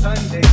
Sunday.